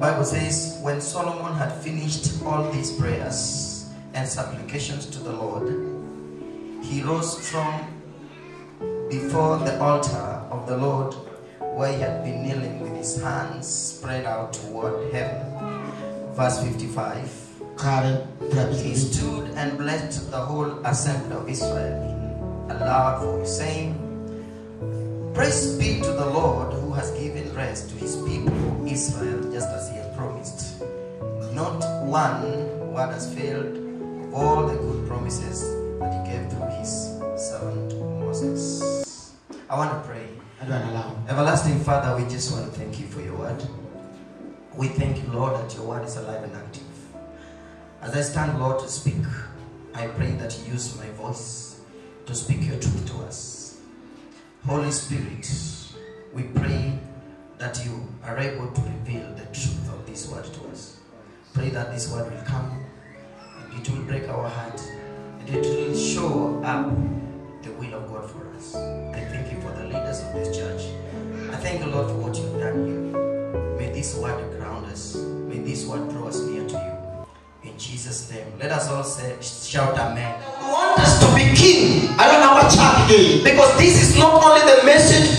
Bible says when Solomon had finished all these prayers and supplications to the Lord, he rose from before the altar of the Lord where he had been kneeling with his hands spread out toward heaven. Verse 55. kare He stood and blessed the whole assembly of Israel in a loud voice, saying, Praise be to the Lord has given rest to his people Israel, just as he had promised. Not one word has failed of all the good promises that he gave through his servant Moses. I want to pray. adwana lao Everlasting Father, we just want to thank you for your word. We thank you, Lord, that your word is alive and active. As I stand, Lord, to speak, I pray that you use my voice to speak your truth to us. Holy Spirit, we pray that you are able to reveal the truth of this word to us. Pray that this word will come and it will break our heart and it will show up the will of God for us. I thank you for the leaders of this church. I thank you, Lord, for what you've done here. May this word ground us. May this word draw us near to you. In Jesus' name. Let us all say, shout amen. We want us to be king. adwana wachakgi Because this is not only the message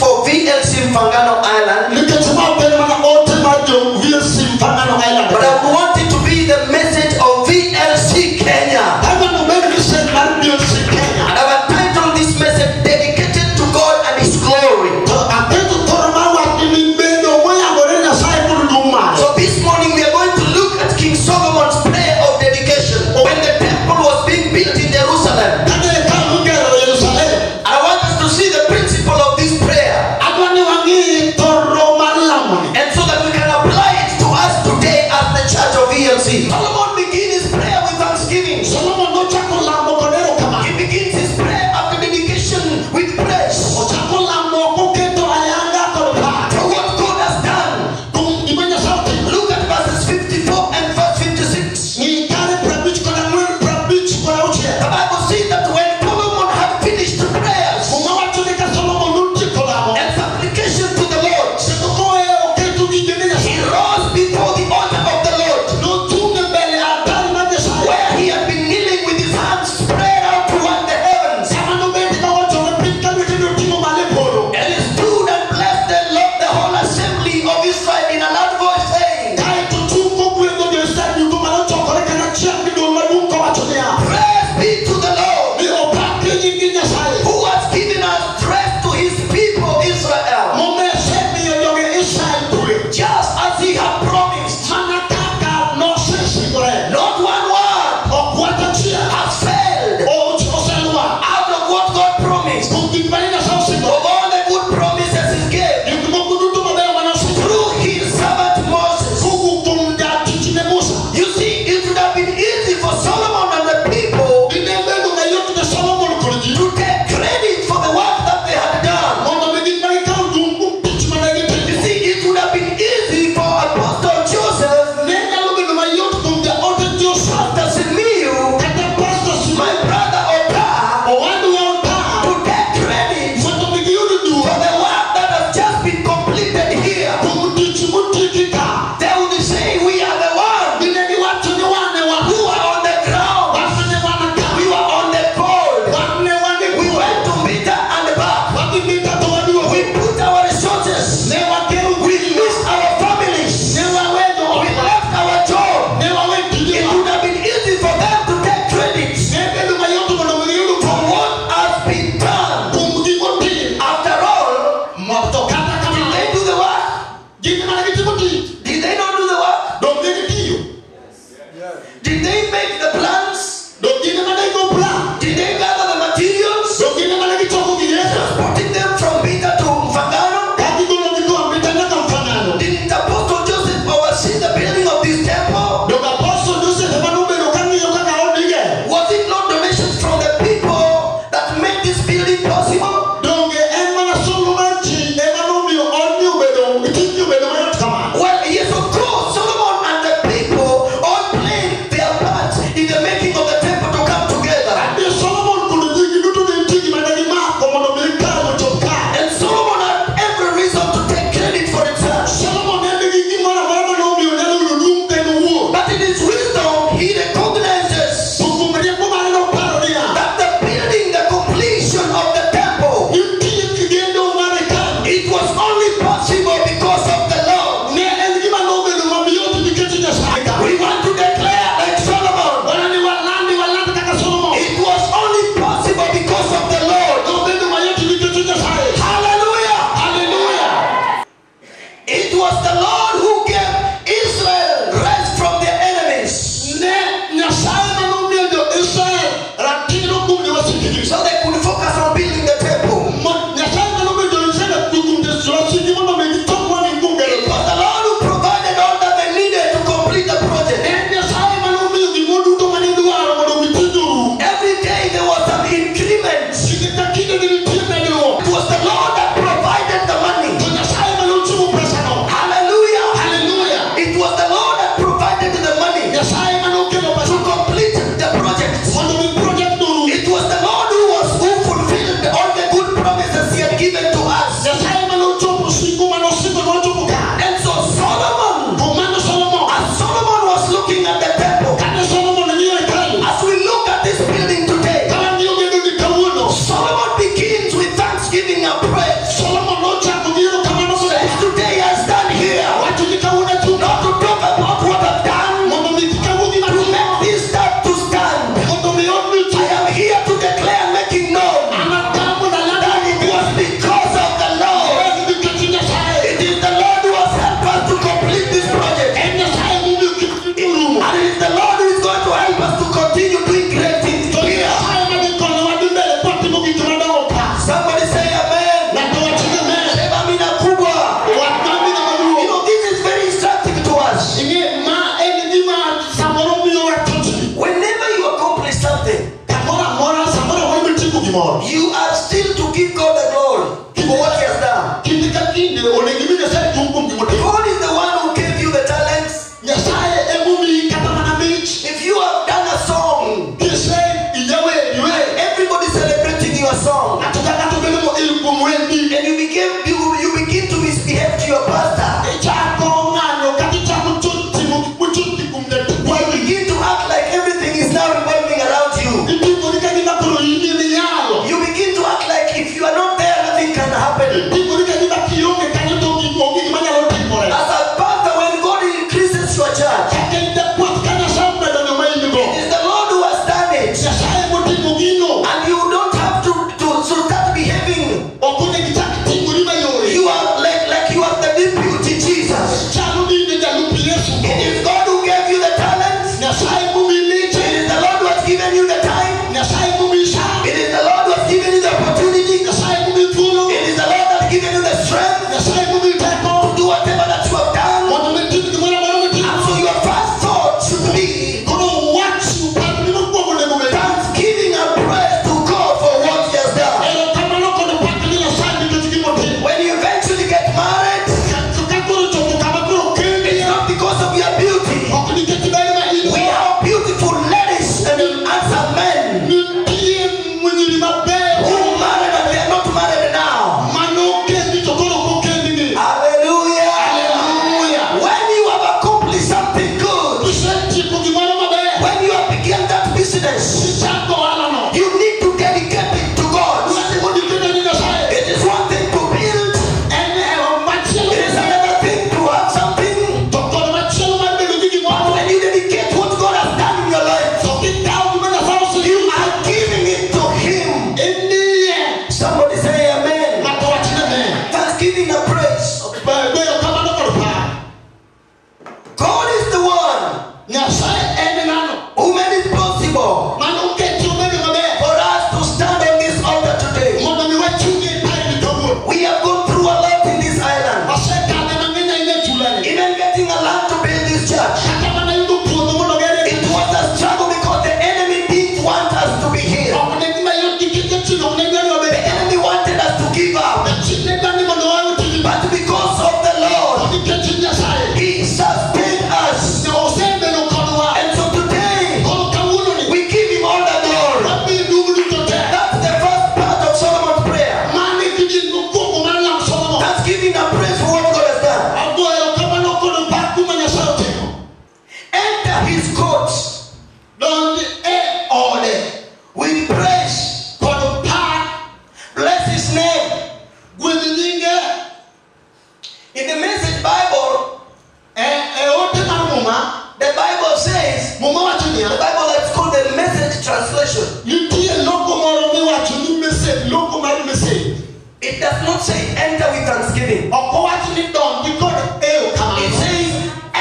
say enter with thanksgiving. ọ̀pọ̀ wá tún ní dán ní kò ní pé o kà máa says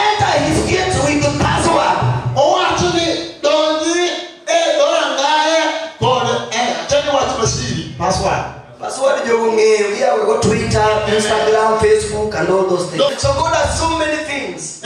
enter his gate with the password. ó wá tún ní dán ní pé lọ́la ń gáyé kò ní ẹ̀ àtẹ́ni wá tún lọ sí yìí. password. Twitter, Instagram, Facebook and all those things. so God has so many things.